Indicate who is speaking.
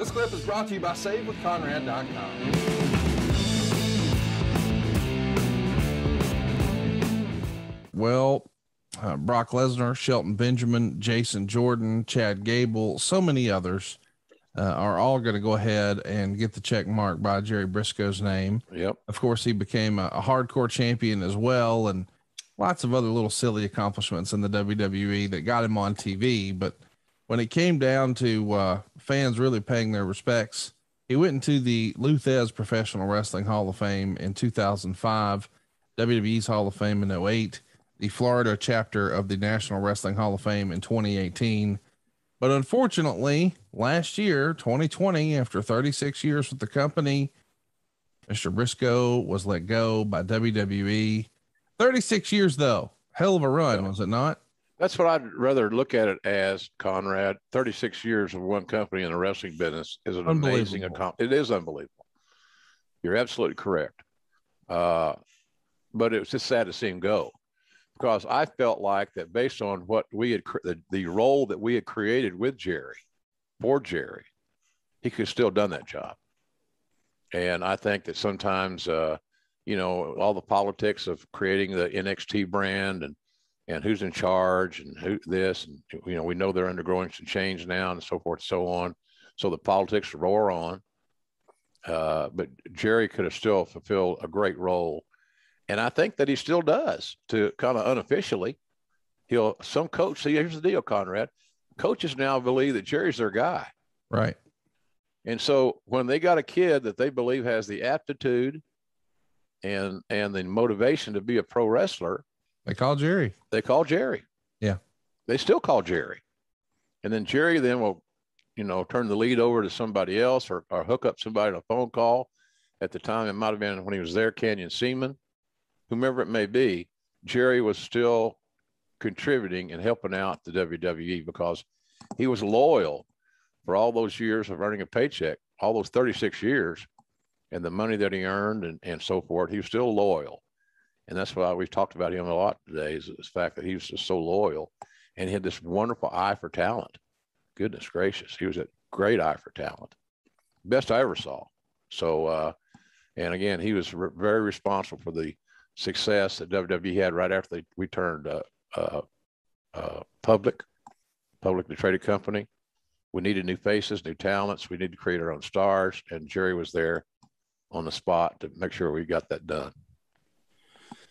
Speaker 1: This clip is brought to you by SaveWithConrad.com.
Speaker 2: Well, uh, Brock Lesnar, Shelton Benjamin, Jason Jordan, Chad Gable, so many others uh, are all going to go ahead and get the check mark by Jerry Brisco's name.
Speaker 3: Yep.
Speaker 2: Of course, he became a, a hardcore champion as well, and lots of other little silly accomplishments in the WWE that got him on TV. But when it came down to uh, fans really paying their respects, he went into the Lou Thesz Professional Wrestling Hall of Fame in 2005, WWE's Hall of Fame in 08, the Florida chapter of the National Wrestling Hall of Fame in 2018. But unfortunately, last year, 2020, after 36 years with the company, Mr. Brisco was let go by WWE. 36 years, though. Hell of a run, was it not?
Speaker 3: That's what I'd rather look at it as, Conrad. 36 years of one company in the wrestling business is an amazing accomplishment. It is unbelievable. You're absolutely correct. Uh, but it was just sad to see him go because I felt like that based on what we had, the, the role that we had created with Jerry, for Jerry, he could still done that job. And I think that sometimes, uh, you know, all the politics of creating the NXT brand and and who's in charge and who this and you know we know they're undergoing some change now and so forth and so on. So the politics roar on. Uh, but Jerry could have still fulfilled a great role, and I think that he still does to kind of unofficially. He'll some coach. See, here's the deal, Conrad. Coaches now believe that Jerry's their guy.
Speaker 2: Right.
Speaker 3: And so when they got a kid that they believe has the aptitude and and the motivation to be a pro wrestler,
Speaker 2: they call Jerry.
Speaker 3: They call Jerry.
Speaker 2: Yeah.
Speaker 3: They still call Jerry. And then Jerry then will, you know, turn the lead over to somebody else or, or hook up somebody on a phone call. At the time, it might have been when he was there, Canyon Ceman, whomever it may be, Jerry was still contributing and helping out the WWE because he was loyal for all those years of earning a paycheck, all those 36 years, and the money that he earned and, and so forth. He was still loyal. And that's why we've talked about him a lot today is the fact that he was just so loyal and he had this wonderful eye for talent. Goodness gracious. He was a great eye for talent. Best I ever saw. So, uh, and again, he was re- very responsible for the success that WWE had right after they, we turned uh, uh, uh, public, publicly traded company. We needed new faces, new talents. We needed to create our own stars. And Jerry was there on the spot to make sure we got that done.